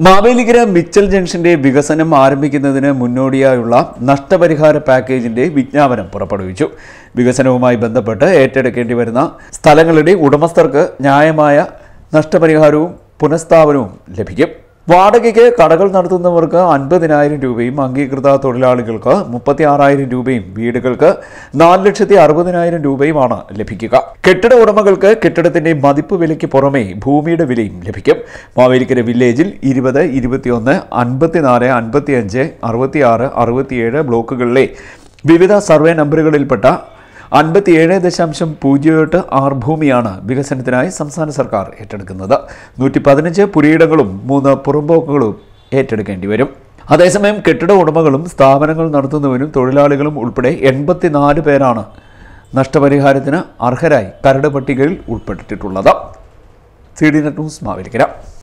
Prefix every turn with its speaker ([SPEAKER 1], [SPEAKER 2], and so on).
[SPEAKER 1] Mavelikkara Mitchell ജംഗ്ഷന്റെ വികസനം ആരംഭിക്കുന്നതിന് മുന്നോടിയായുള്ള നഷ്ടപരിഹാര പാക്കേജിന്റെ വിജ്ഞാപനം പുറപ്പെടുവിച്ചു. വികസനവുമായി ബന്ധപ്പെട്ട് ഏറ്റെടുക്കേണ്ടി വരുന്ന സ്ഥലങ്ങളുടെ ഉടമസ്ഥർക്ക് ന്യായമായ നഷ്ടപരിഹാരവും പുനഃസ്ഥാപനവും ലഭിക്കും. വാടകയ്ക്ക് കടകൾ നടത്തുന്നവർക്ക് അൻപതിനായിരം രൂപയും അംഗീകൃത തൊഴിലാളികൾക്ക് മുപ്പത്തി ആറായിരം രൂപയും വീടുകൾക്ക് നാല് ലക്ഷത്തി അറുപതിനായിരം രൂപയുമാണ് ലഭിക്കുക. കെട്ടിട ഉടമകൾക്ക് കെട്ടിടത്തിന്റെ മതിപ്പ് വിലയ്ക്ക് പുറമേ ഭൂമിയുടെ വിലയും ലഭിക്കും. മാവേലിക്കര വില്ലേജിൽ ഇരുപത് ഇരുപത്തിയൊന്ന് അൻപത്തിനാല് അൻപത്തിയഞ്ച് അറുപത്തിയാറ് അറുപത്തിയേഴ് ബ്ലോക്കുകളിലെ വിവിധ സർവേ നമ്പറുകളിൽപ്പെട്ട അൻപത്തിയേഴ് ദശാംശം പൂജ്യം എട്ട് ആറ് ഭൂമിയാണ് വികസനത്തിനായി സംസ്ഥാന സർക്കാർ ഏറ്റെടുക്കുന്നത്. നൂറ്റി പതിനഞ്ച് പുരയിടങ്ങളും മൂന്ന് പുറമ്പോക്കുകളും ഏറ്റെടുക്കേണ്ടി വരും. അതേസമയം കെട്ടിട ഉടമകളും സ്ഥാപനങ്ങൾ നടത്തുന്നവരും തൊഴിലാളികളും ഉൾപ്പെടെ എൺപത്തിനാല് പേരാണ് നഷ്ടപരിഹാരത്തിന് അർഹരായി കരട് പട്ടികയിൽ ഉൾപ്പെട്ടിട്ടുള്ളത്. C D net news Mavelikkara.